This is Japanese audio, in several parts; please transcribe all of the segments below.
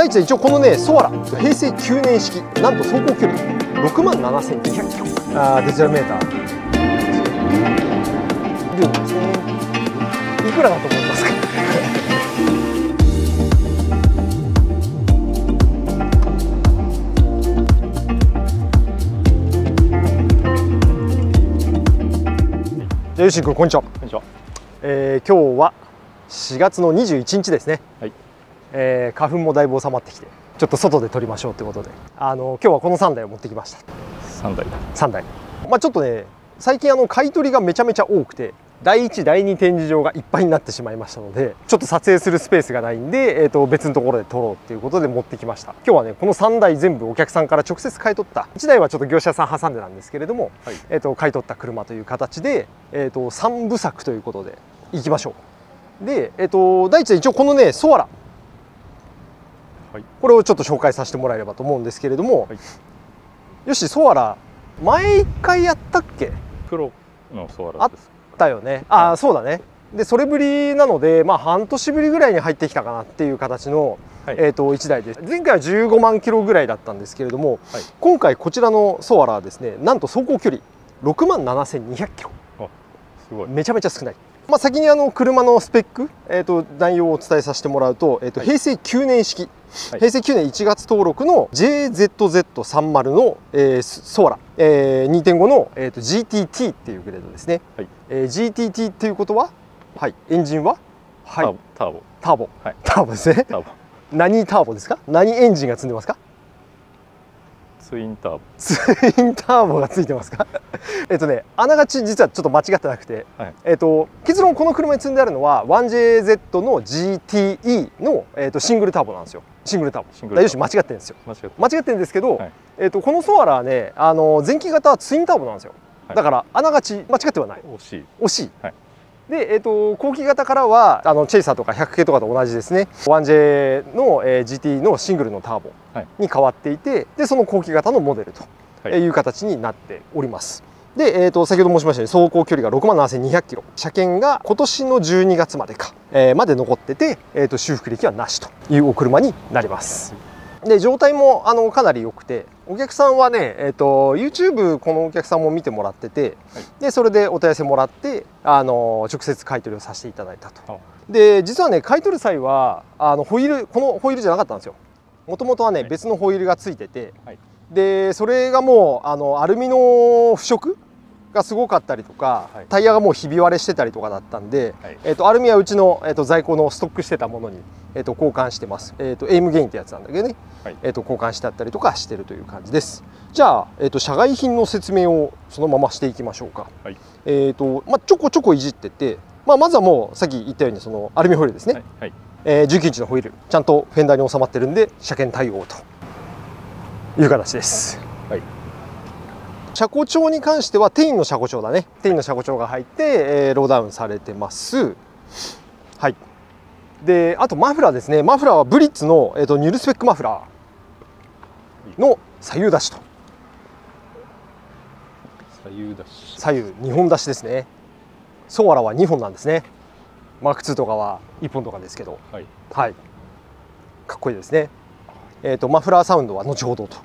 第一は一応このねソアラ。平成9年式。なんと走行距離。6万7200キロ。あーデジタルメーター。ルームですねいくらだと思いますか？じゃあよし君こんにちは。こんにちは。えー今日は4月の21日ですね、はいえー花粉もだいぶ収まってきてちょっと外で撮りましょうということで。あの今日はこの3台を持ってきました。三台。3台。まあちょっとね最近あの買い取りがめちゃめちゃ多くて第1第2展示場がいっぱいになってしまいましたのでちょっと撮影するスペースがないんで、えー、と別のところで撮ろうっていうことで持ってきました。今日はねこの3台全部お客さんから直接買い取った。1台はちょっと業者さん挟んでなんですけれども、はい。えー、と買い取った車という形で、えー、と3部作ということでいきましょう。で、えー、と第一は一応このねソアラはい。これをちょっと紹介させてもらえればと思うんですけれども、はい。よしソアラ前1回やったっけ？プロのソアラです。だよね。ああそうだね。でそれぶりなのでまあ半年ぶりぐらいに入ってきたかなっていう形の、はい。えー、と1台です。前回は15万キロぐらいだったんですけれども、はい。今回こちらのソアラはですねなんと走行距離6万7200キロ。すごい。めちゃめちゃ少ない、まあ、先にあの車のスペック、えー、と内容をお伝えさせてもらうと,、えーとはい。平成9年式、はい平成9年1月登録の JZZ30 の、えーソソアラ、えー2.5の、えー、と GTT っていうグレードですね、はい。えー GTT っていうことは、はい、エンジンは、はい、ターボ。ターボ、はい。ターボですね。ターボ。何ターボですか？何エンジンが積んでますか？ツインターボ。ツインターボがついてますか？えっとねあながち実はちょっと間違ってなくて、はい。えっと結論この車に積んであるのは 1JZ の GTE の、えっとシングルターボなんですよ。シングルターボ。シングルターボ。だよし間違ってるんですよ。間違って。る。んですけど、はい。えっとこのソアラはねあの前期型はツインターボなんですよ、はい。だからあながち間違ってはない。惜しい。惜しい、はいで、えー、と後期型からはあのチェイサーとか100系とかと同じですね 1J の、えー GT のシングルのターボはいに変わっていてでその後期型のモデルとはいいう形になっております。で、えー、と先ほど申しましたように走行距離が6万7200キロ車検が今年の12月までか、えーまで残ってて、えー、と修復歴はなしというお車になります。で状態もあのかなり良くてお客さんはね、えー、と YouTube このお客さんも見てもらってて、はい。でそれでお問い合わせもらってあの直接買い取りをさせていただいたと。あで実はね買い取る際はあのホイールこのホイールじゃなかったんですよ。もともとはね、はい。別のホイールがついてて、はい。でそれがもうあのアルミの腐食がすごかったりとか、はい。タイヤがもうひび割れしてたりとかだったんで、はい。えっとアルミはうちの、えっと在庫のストックしてたものに、えっと交換してます、えっと AIMGAIN ってやつなんだけどね、はい。えっと交換してあったりとかしてるという感じです。じゃあ、えっと社外品の説明をそのまましていきましょうか、はい。えっとまあ、ちょこちょこいじってって、まあ、まずはもうさっき言ったようにそのアルミホイールですね、はい。はい。えー19インチのホイール。ちゃんとフェンダーに収まってるんで車検対応という形です、はい車庫帳に関してはテインの車庫帳だね。テインの車庫帳が入って、えーローダウンされてます。はい。であとマフラーですね。マフラーはブリッツの、えー、とニュルスペックマフラーの左右出しと。左右だし。左右2本出しですね。ソアラは2本なんですね。マーク2とかは1本とかですけど。はい。はい、かっこいいですね。えっ、とマフラーサウンドは後ほどと。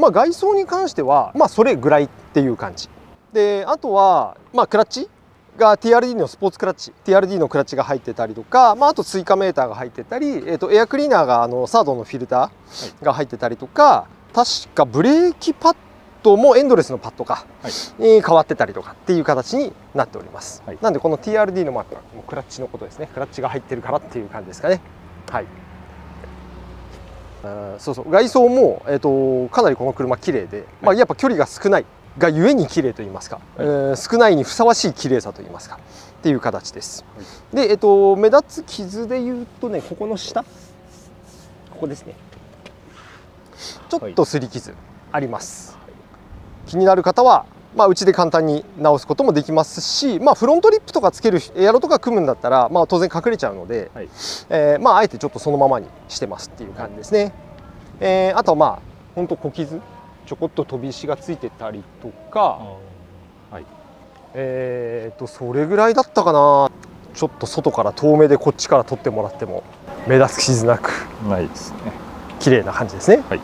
まあ外装に関してはまあそれぐらいっていう感じ。であとはまあクラッチが TRD のスポーツクラッチ TRD のクラッチが入ってたりとか、まあ、あと追加メーターが入ってたり、えー、とエアクリーナーがあのサードのフィルターが入ってたりとか、確かブレーキパッドもエンドレスのパッドかはい。に変わってたりとかっていう形になっております、はい。なんでこの TRD のマークはもうクラッチのことですね。クラッチが入ってるからっていう感じですかね。はいあーそうそう。外装も、えー、とかなりこの車綺麗で、まあ、やっぱ距離が少ないがゆえに綺麗と言いますか、えー少ないにふさわしい綺麗さと言いますかっていう形です、で、えー、と目立つ傷で言うとねここの下。ここですね。ちょっと擦り傷あります、気になる方はまあ、うちで簡単に直すこともできますし、まあ、フロントリップとかつけるエアロとか組むんだったら、まあ、当然隠れちゃうので、はいえーまあ、あえてちょっとそのままにしてますっていう感じですね。えーあとはまあ本当小傷ちょこっと飛び石がついてたりとか、はい。えー、とそれぐらいだったかなちょっと外から遠目でこっちから撮ってもらっても目立つ傷なくないですね。綺麗な感じですねはい、はい、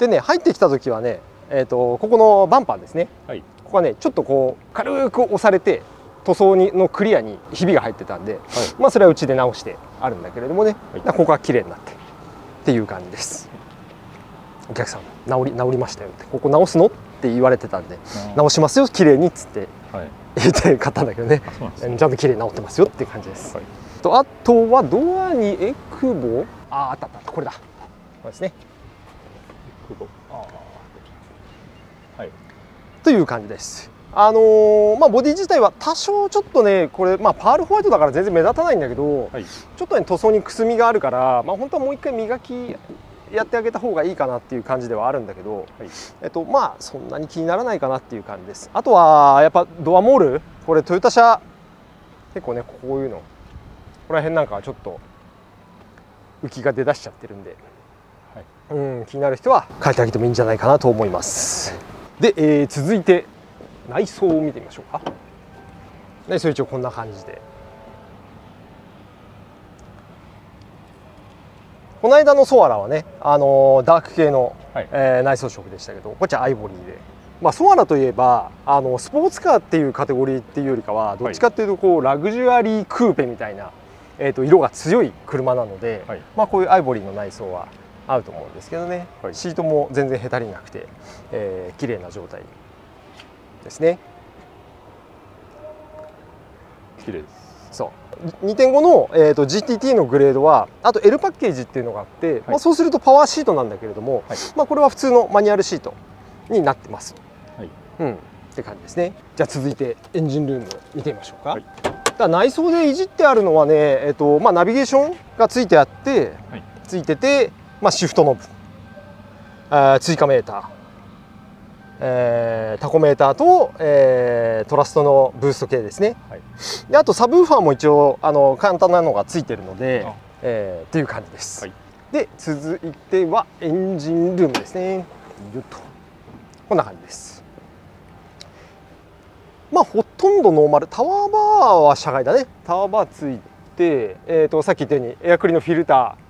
でね入ってきた時はねえー、とここのバンパーですね。はい。ここはねちょっとこう軽く押されて塗装にのクリアにひびが入ってたんで、まあそれはうちで直してあるんだけれどもね、はい。ここは綺麗になってっていう感じです。お客さん直り直りましたよってここ直すのって言われてたんで直しますよ綺麗にっつってはい。言って買ったんだけどね。ちゃんと綺麗に直ってますよっていう感じです、はい。とあとはドアにエクボああったあったこれだ。これですね久保あーはい。という感じです。あのーまあボディ自体は多少ちょっとねこれまあパールホワイトだから全然目立たないんだけど、はい。ちょっとね塗装にくすみがあるからまあ本当はもう一回磨きやってあげた方がいいかなっていう感じではあるんだけど、はい。えっとまあそんなに気にならないかなっていう感じです。あとはやっぱドアモール？これトヨタ車？結構ねこういうの。ここら辺なんかはちょっと浮きが出だしちゃってるんで、うん気になる人は変えてあげてもいいんじゃないかなと思います。で、えー続いて内装を見てみましょうか。内装一応こんな感じで。この間のソアラはね、あのーダーク系の、はい。えー内装色でしたけどこっちはアイボリーで、まあ、ソアラといえばあのスポーツカーっていうカテゴリーっていうよりかはどっちかっていうとこう、ラグジュアリークーペみたいな、えー、と色が強い車なので、はい。まあ、こういうアイボリーの内装は合うと思うんですけどね、はい。シートも全然へたりなくて、えー綺麗な状態ですね。綺麗です。そう。2.5の、えー、と GTT のグレードはあと L パッケージっていうのがあって、まあ、そうするとパワーシートなんだけれども、はい。まあ、これは普通のマニュアルシートになってます。はい。うん、って感じですね。じゃあ続いてエンジンルーム見てみましょうか。はい。だ内装でいじってあるのはね、えっとまあ、ナビゲーションがついてあって、はい。ついてて、まあ、シフトノブ。あー追加メーター、えータコメーターと、えートラストのブースト系ですね。はい。であとサブウーファーも一応あの簡単なのがついてるのであ、えーっていう感じです。はい。で続いてはエンジンルームですね。こんな感じです。まあほとんどノーマル。タワーバーは社外だね。タワーバーついて、えー、とさっき言ったようにエアクリのフィルター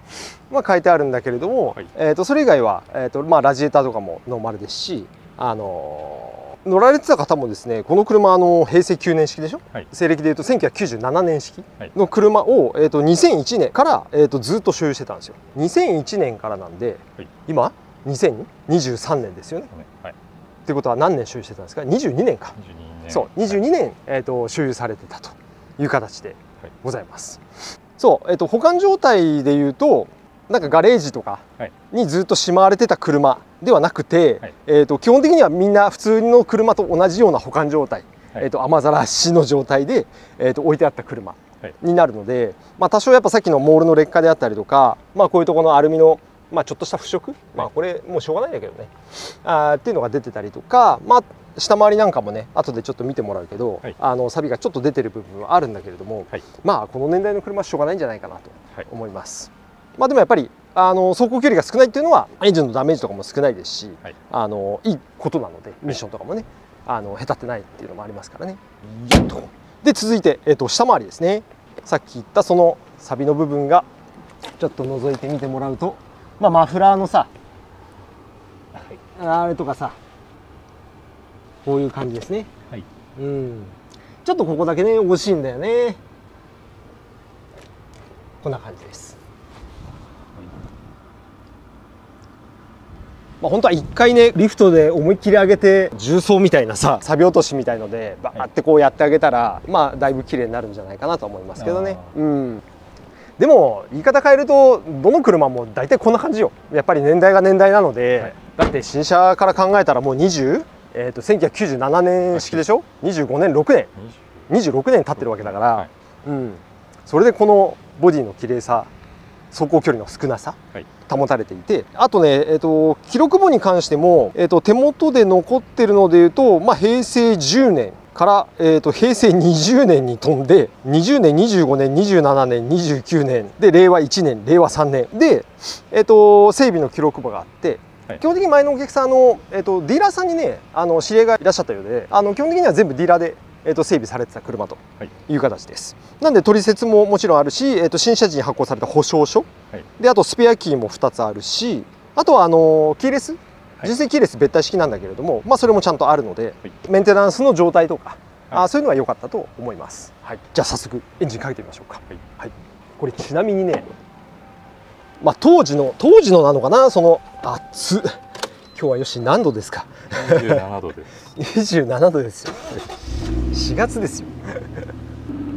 は書いてあるんだけれども、はい。えー、とそれ以外は、えーとまあ、ラジエーターとかもノーマルですし、あのー乗られてた方もですねこの車あの平成9年式でしょ、はい。西暦でいうと1997年式はい。の車を、えー、と2001年から、えー、とずっと所有してたんですよ。2001年からなんで、はい。今？2023年ですよね。はい。ってことは何年所有してたんですか？22年か。22年。そう。22年、えー、と所有されてたという形ではい。ございます、そう、えー、と保管状態でいうとなんかガレージとかはい。にずっとしまわれてた車ではなくて、はい。えー、と基本的にはみんな普通の車と同じような保管状態、はい。えー、と雨ざらしの状態で、えー、と置いてあった車はい。になるので、まあ、多少やっぱさっきのモールの劣化であったりとか、まあ、こういうところのアルミの、まあ、ちょっとした腐食、まあ、これもうしょうがないんだけどね。あーっていうのが出てたりとか、まあ、下回りなんかもね後でちょっと見てもらうけど、はい。あの錆がちょっと出てる部分はあるんだけれども、はい。まあこの年代の車はしょうがないんじゃないかなとはい。思います。まあでもやっぱりあの走行距離が少ないっていうのはエンジンのダメージとかも少ないですし、はい。あのいいことなのでミッションとかもね、あの下手ってないっていうのもありますからね。で続いて、えっと下回りですね。さっき言ったそのサビの部分がちょっと覗いてみてもらうと、まあ、マフラーのさあれとかさこういう感じですね。はい。うん、ちょっとここだけね惜しいんだよね。こんな感じですまあ本当は一回ねリフトで思いっきり上げて重曹みたいなさ錆落としみたいのでバーってこうやってあげたら、まあだいぶ綺麗になるんじゃないかなと思いますけどね。うん。でも言い方変えるとどの車も大体こんな感じよ。やっぱり年代が年代なので、はい。だって新車から考えたらもう20、えー、と1997年式でしょ？25年6年。26年経ってるわけだから、はい。うん、それでこのボディの綺麗さ走行距離の少なさはい。保たれていてあとね、えー、と記録簿に関しても、えー、と手元で残ってるのでいうと、まあ、平成10年から、えー、と平成20年に飛んで20年25年27年29年で令和1年令和3年で、えー、と整備の記録簿があってはい。基本的に前のお客さんあの、えー、とディーラーさんにねあの知り合いがいらっしゃったようであの基本的には全部ディーラーでえー、と整備されてた車とはい。いう形です、なんで取説ももちろんあるし、えー、と新車時に発行された保証書、はい。であとスペアキーも2つあるしあとはあのキーレスはい。純正キーレス別体式なんだけれども、まあ、それもちゃんとあるので、はい。メンテナンスの状態とか、はい。あそういうのは良かったと思います、はい、じゃあ早速エンジンかけてみましょうか、はい。これちなみにね、まあ、当時の当時のなのかなその熱っ今日はよし何度ですか？27度です。27度ですよ。4 月ですよ。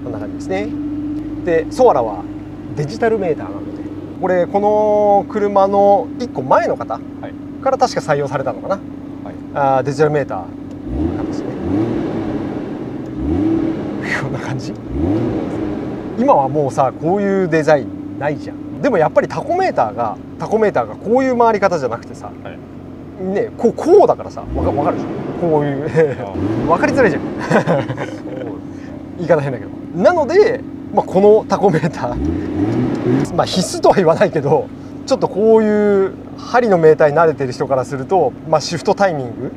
こんな感じですね。でソアラはデジタルメーターなのでこれこの車の1個前の方はい。から確か採用されたのかな、はい。あーデジタルメーターなんですね。こんな感じ？今はもうさこういうデザインないじゃん。でもやっぱりタコメーターがタコメーターがこういう回り方じゃなくてさ、はいねこうこうだからさわかわかるでしょ？こういうあ分 かりづらいじゃん。言い方変だけど。なので、まあ、このタコメーター、まあ、必須とは言わないけどちょっとこういう針のメーターに慣れてる人からすると、まあ、シフトタイミング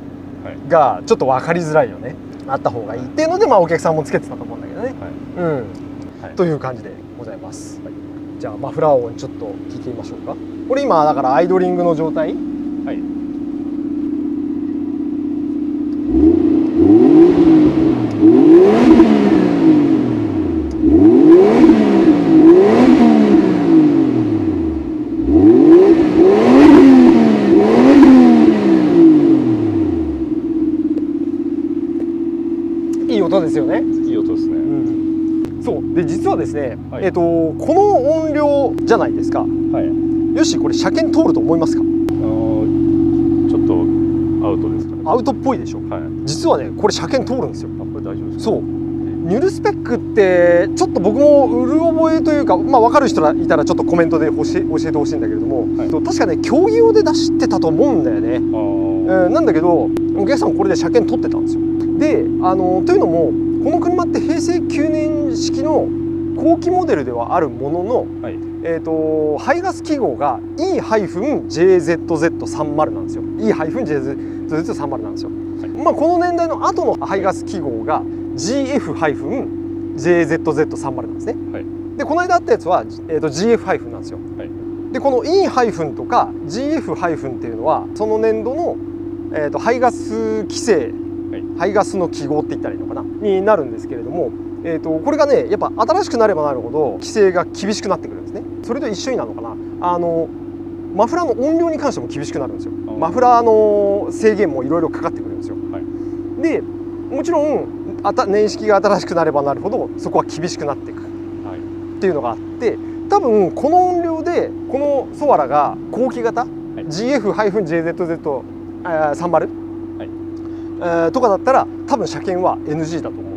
はい。がちょっと分かりづらいよね。あった方がいいっていうので、まあ、お客さんもつけてたと思うんだけどね、はい。うん。はい。という感じでございます、じゃあマフラー音ちょっと聞いてみましょうか。これ今だからアイドリングの状態？はい。いい音ですよね。いい音ですね。そう。で実はですね、はい。えっ、とこの音量じゃないですか。はい。よしこれ車検通ると思いますか？あのちょっとアウトですかね。アウトっぽいでしょ。はい。実はねこれ車検通るんですよ。あこれ大丈夫ですか？そう。ニュルスペックってちょっと僕もうる覚えというか、まあ、分かる人がいたらちょっとコメントで教え教えてほしいんだけれども、はい。と確かね競技用で出してたと思うんだよね、あうんなんだけどお客さんこれで車検取ってたんですよ。であのというのもこの車って平成9年式の後期モデルではあるものの、あはい。えー、と排ガス記号が E-JZZ30 なんですよ。E-JZZ30 なんですよ、まあ、この年代の後の排ガス記号が GF-JZZ30 なんですね、はい。でこの間あったやつは、えー、と GF- なんですよ、はい。でこの E- とか GF- っていうのはその年度の、えー、と排ガス規制、はい排ガスの記号って言ったらいいのかな？になるんですけれどもえー、とこれがねやっぱ新しくなればなるほど規制が厳しくなってくるんですね。それと一緒になるのかな？あのマフラーの音量に関しても厳しくなるんですよ。マフラーの制限もいろいろかかってくるんですよ、はい。でもちろんあた年式が新しくなればなるほどそこは厳しくなっていくはい。っていうのがあって多分この音量でこのソアラが後期型、い。GF-JZZ30、えー30はいえーとかだったら多分車検は NG だと思う。あ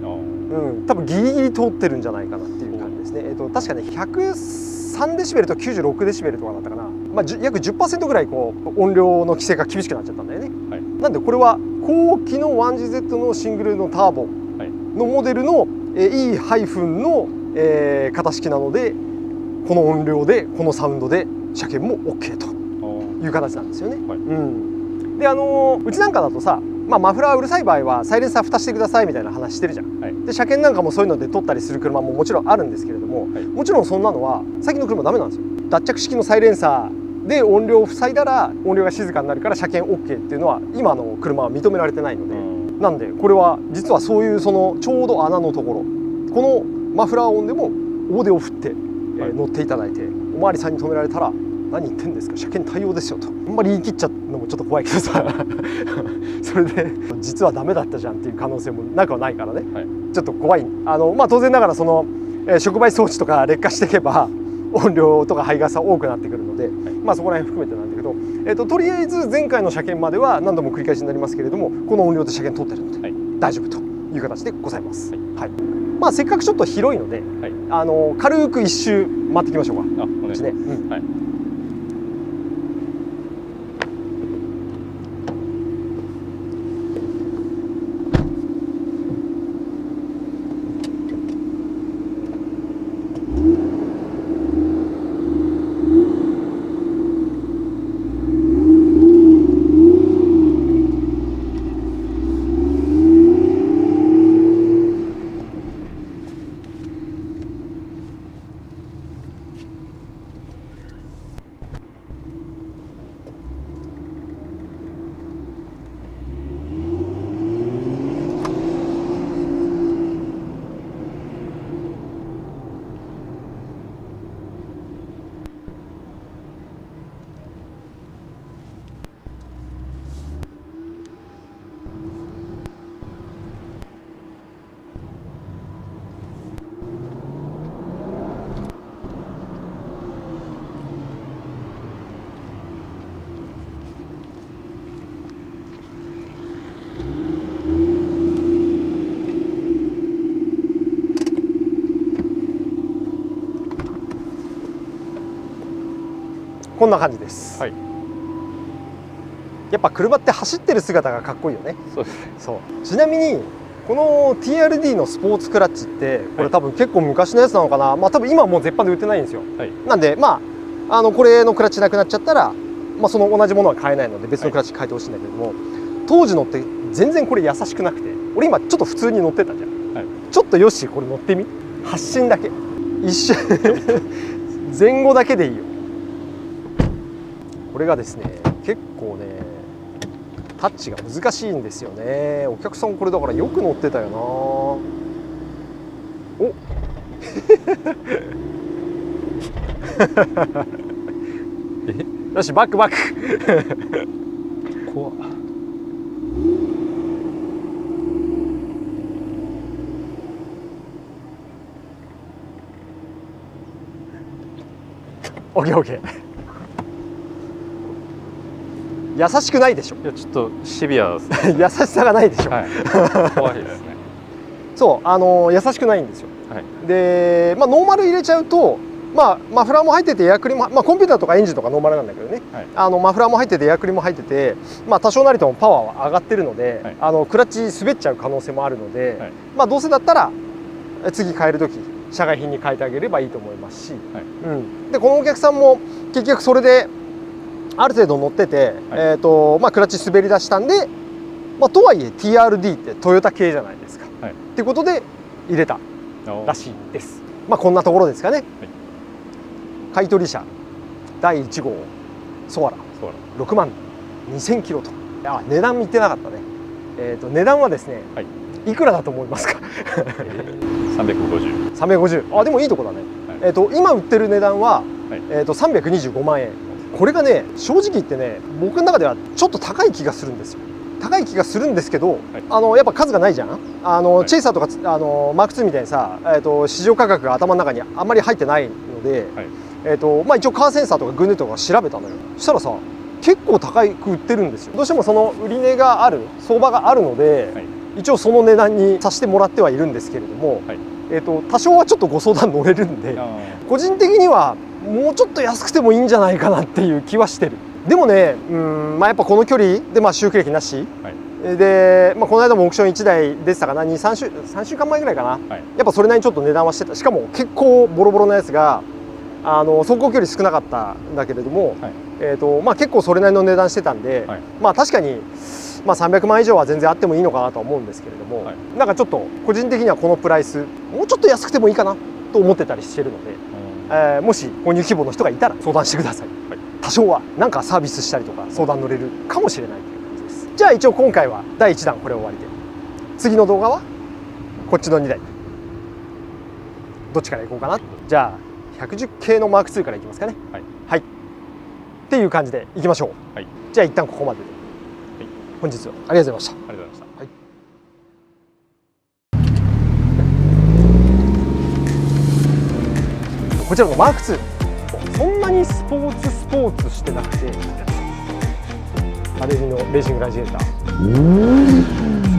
うん、多分ギリギリ通ってるんじゃないかなっていう感じですね。えっ、と確かね103デシベルと96デシベルとかだったかな。まあ約10%ぐらいこう音量の規制が厳しくなっちゃったんだよね。はい。なんでこれは後期の 1GZ のシングルのターボ。はい。のモデルの、えー E- の、えー型式なのでこの音量でこのサウンドで車検も OK とあいう形なんですよね。はい。うん、であのーうちなんかだとさ、まあ、マフラーうるさい場合はサイレンサー蓋してくださいみたいな話してるじゃん。はいで車検なんかもそういうので取ったりする車ももちろんあるんですけれども、はいもちろんそんなのは最近の車ダメなんですよ。脱着式のサイレンサーで音量を塞いだら音量が静かになるから車検 OK っていうのは今の車は認められてないので。あなんでこれは実はそういうそのちょうど穴のところこのマフラー音でも大手を振って、え乗っていただいておまわりさんに止められたら何言ってんですか車検対応ですよとあんまり言い切っちゃうのもちょっと怖いけどさ。それで実はダメだったじゃんっていう可能性もなくはないからね、はい。ちょっと怖い。あのまあ当然ながらその、えー触媒装置とか劣化していけば 音量とか排ガスは多くなってくるので、まあそこら辺含めてなんだけど、えー、ととりあえず前回の車検までは何度も繰り返しになりますけれどもこの音量で車検取ってるので、はい。大丈夫という形でございます。はい。はい。まあせっかくちょっと広いので、はい。あの軽く一周回っていきましょうか。あお願いしねます。うん。はい。こんな感じです、はい。やっぱ車って走ってる姿がかっこいいよね。そうですね。そう。ちなみにこの TRD のスポーツクラッチってこれ多分結構昔のやつなのかな、まあ多分今はもう絶版で売ってないんですよ。はい。なんでまああのこれのクラッチなくなっちゃったら、まあ、その同じものは買えないので別のクラッチ変えてほしいんだけども、当時のって全然これ優しくなくて俺今ちょっと普通に乗ってたじゃん、はい。ちょっとよしこれ乗ってみ。発進だけ。一瞬。前後だけでいいよこれがですね結構ねタッチが難しいんですよね。お客さんこれだからよく乗ってたよな。お。よしバックバック。怖っ。オッケーオッケー優しくないでしょ。いやちょっとシビア。ですね優しさがないでしょ、はい。怖いですね。そうあの優しくないんですよ。はい。で、まあ、ノーマル入れちゃうと、まあ、マフラーも入っててエアクリも、まあ、コンピューターとかエンジンとかノーマルなんだけどね、はい。あのマフラーも入っててエアクリも入ってて、まあ、多少なりともパワーは上がってるので、はい。あのクラッチ滑っちゃう可能性もあるので、はい。まあ、どうせだったらえ次変える時社外品に変えてあげればいいと思いますし、はい。うん、でこのお客さんも結局それである程度乗ってて、えーとまあ、クラッチ滑り出したんで、まあ、とはいえ TRD ってトヨタ系じゃないですか。はいっていうことで入れたおらしいです。まあこんなところですかね。買取車第1号ソアラそうだ6万2000キロと。あ値段見てなかったね。えっ、と値段はですね、はいいくらだと思いますか？350 350。あでもいいとこだね。はいえっ、と今売ってる値段は、はいえっ、と325万円。これがね正直言ってね僕の中ではちょっと高い気がするんですよ。高い気がするんですけど、はい。あのやっぱ数がないじゃん。あの、はい。チェイサーとかつあのマーク2みたいにさ、えー、と市場価格が頭の中にあんまり入ってないので、はい。えーとまあ、一応カーセンサーとかグネとか調べたのよ。そしたらさ結構高く売ってるんですよ。どうしてもその売り値がある相場があるので、はい。一応その値段にさせてもらってはいるんですけれども、はいえー、と多少はちょっとご相談乗れるんであ個人的にはもうちょっと安くてもいいんじゃないかなっていう気はしてる。でもねうん、まあ、やっぱこの距離でまあ周期歴なし、はい。で、まあ、この間もオークション1台出てたかな？23週3週間前ぐらいかな、はい。やっぱそれなりにちょっと値段はしてた。しかも結構ボロボロなやつがあの走行距離少なかったんだけれども、はい。えーとまあ、結構それなりの値段してたんで、はい。まあ確かに、まあ、300万以上は全然あってもいいのかなとは思うんですけれども、はい。なんかちょっと個人的にはこのプライスもうちょっと安くてもいいかなと思ってたりしてるので。ーえーもし購入希望の人がいたら相談してください、はい。多少は何かサービスしたりとか相談乗れるかもしれないという感じです。じゃあ一応今回は第1弾これ終わりで次の動画はこっちの2台。どっちからいこうかな。じゃあ110系のマーク2からいきますかね。はい、っていう感じでいきましょう、はい。じゃあ一旦ここまでで、本日はい。ましたありがとうございましたこちらのマーク2そんなにスポーツスポーツしてなくてアレジのレーシングラジエーター「